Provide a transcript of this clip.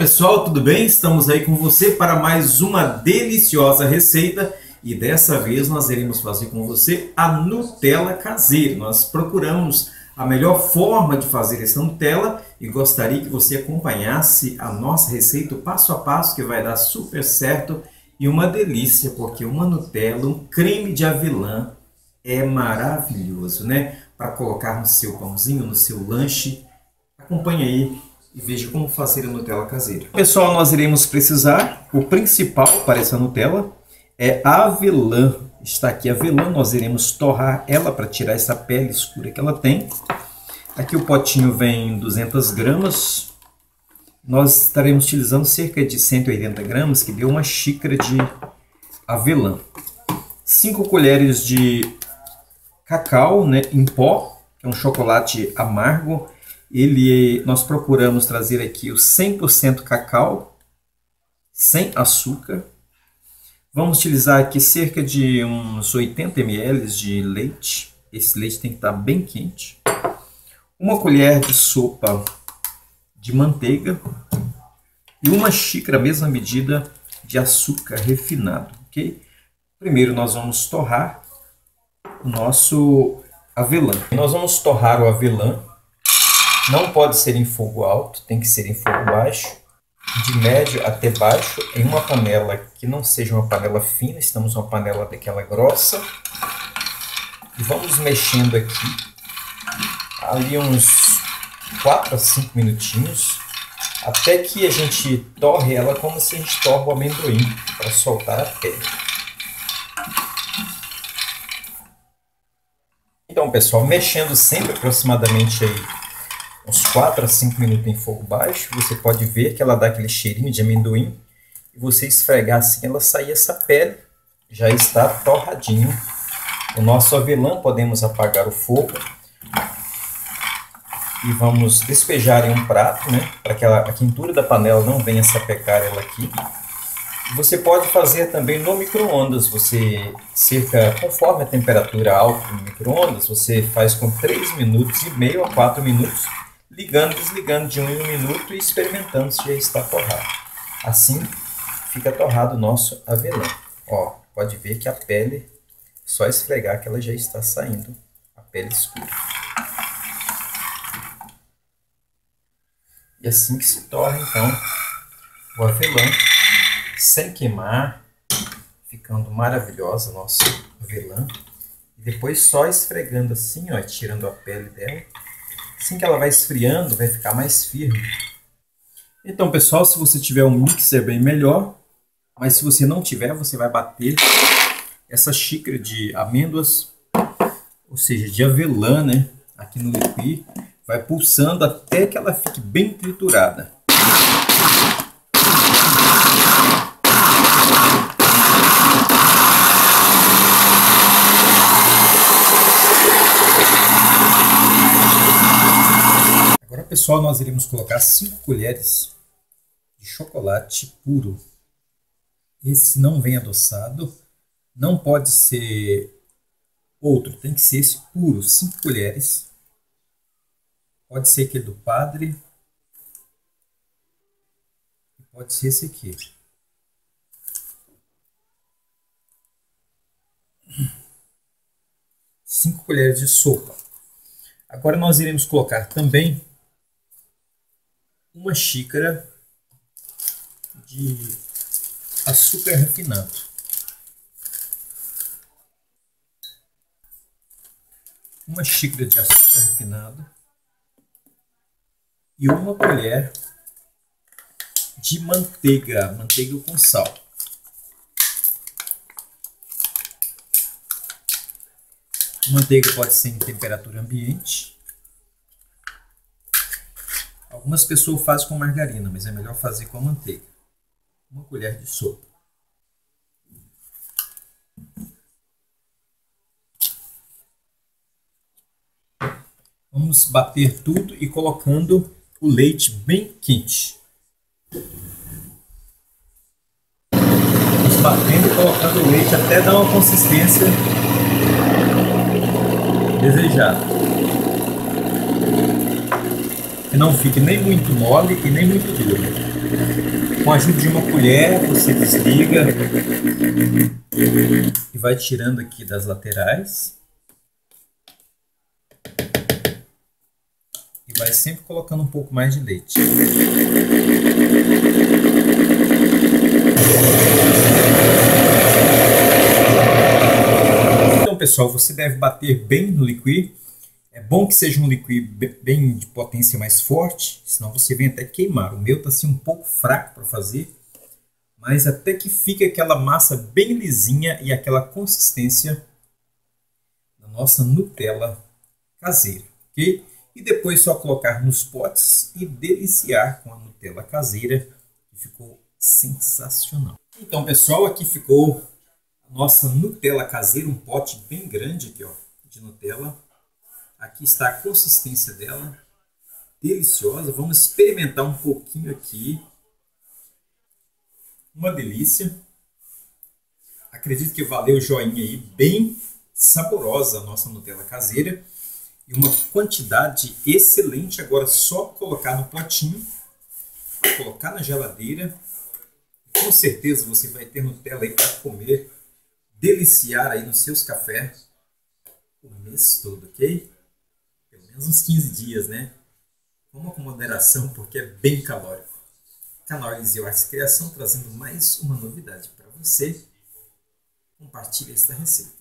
pessoal, tudo bem? Estamos aí com você para mais uma deliciosa receita e dessa vez nós iremos fazer com você a Nutella caseira. Nós procuramos a melhor forma de fazer essa Nutella e gostaria que você acompanhasse a nossa receita passo a passo que vai dar super certo e uma delícia, porque uma Nutella, um creme de avelã é maravilhoso, né? Para colocar no seu pãozinho, no seu lanche. Acompanhe aí e veja como fazer a Nutella caseira. Pessoal, nós iremos precisar, o principal para essa Nutella é avelã. Está aqui a avelã, nós iremos torrar ela para tirar essa pele escura que ela tem. Aqui o potinho vem 200 gramas. Nós estaremos utilizando cerca de 180 gramas, que deu uma xícara de avelã. 5 colheres de cacau né, em pó, que é um chocolate amargo ele, nós procuramos trazer aqui o 100% cacau, sem açúcar. Vamos utilizar aqui cerca de uns 80 ml de leite. Esse leite tem que estar bem quente. Uma colher de sopa de manteiga e uma xícara, mesma medida, de açúcar refinado, ok? Primeiro nós vamos torrar o nosso avelã. Nós vamos torrar o avelã não pode ser em fogo alto, tem que ser em fogo baixo, de médio até baixo, em uma panela que não seja uma panela fina, estamos uma panela daquela grossa. E vamos mexendo aqui, ali uns 4 a 5 minutinhos, até que a gente torre ela como se a gente torra o amendoim, para soltar a pele. Então, pessoal, mexendo sempre aproximadamente aí uns 4 a 5 minutos em fogo baixo, você pode ver que ela dá aquele cheirinho de amendoim. E você esfregar assim, ela sair essa pele, já está torradinho. O nosso avelã, podemos apagar o fogo. E vamos despejar em um prato, né? Para que a quintura da panela não venha sapecar ela aqui. Você pode fazer também no micro-ondas. Você, cerca, conforme a temperatura alta no micro-ondas, você faz com 3 minutos e meio a 4 minutos ligando e desligando de um em um minuto e experimentando se já está torrado. Assim fica torrado o nosso avelã. Ó, pode ver que a pele, só esfregar que ela já está saindo, a pele escura. E assim que se torra então o avelã, sem queimar, ficando maravilhosa nossa avelã. E depois só esfregando assim, ó, tirando a pele dela Assim que ela vai esfriando, vai ficar mais firme. Então, pessoal, se você tiver um mixer bem melhor, mas se você não tiver, você vai bater essa xícara de amêndoas, ou seja, de avelã, né, aqui no liqui, vai pulsando até que ela fique bem triturada. Pessoal, nós iremos colocar 5 colheres de chocolate puro. Esse não vem adoçado, não pode ser outro, tem que ser esse puro, 5 colheres. Pode ser aquele do padre, pode ser esse aqui. Cinco colheres de sopa. Agora nós iremos colocar também uma xícara de açúcar refinado. Uma xícara de açúcar refinado e uma colher de manteiga, manteiga com sal. manteiga pode ser em temperatura ambiente Algumas pessoas fazem com margarina, mas é melhor fazer com manteiga. Uma colher de sopa. Vamos bater tudo e colocando o leite bem quente. Vamos batendo e colocando o leite até dar uma consistência desejada que não fique nem muito mole e nem muito duro. Com a ajuda de uma colher, você desliga e vai tirando aqui das laterais. E vai sempre colocando um pouco mais de leite. Então, pessoal, você deve bater bem no liquid é bom que seja um liquid bem de potência mais forte, senão você vem até queimar. O meu está assim um pouco fraco para fazer, mas até que fica aquela massa bem lisinha e aquela consistência da nossa Nutella caseira, ok? E depois só colocar nos potes e deliciar com a Nutella caseira, que ficou sensacional. Então, pessoal, aqui ficou a nossa Nutella caseira, um pote bem grande aqui, ó, de Nutella Aqui está a consistência dela. Deliciosa. Vamos experimentar um pouquinho aqui. Uma delícia. Acredito que valeu o joinha aí. Bem saborosa a nossa Nutella caseira. E uma quantidade excelente. Agora só colocar no potinho. Colocar na geladeira. Com certeza você vai ter Nutella aí para comer. Deliciar aí nos seus cafés o mês todo, ok? Uns 15 dias, né? Vamos com moderação, porque é bem calórico. Canal Easy Arts Criação trazendo mais uma novidade para você. Compartilhe esta receita.